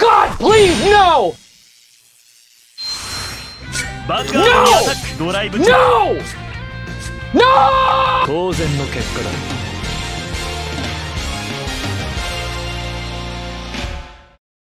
God, please, no! No! No! No!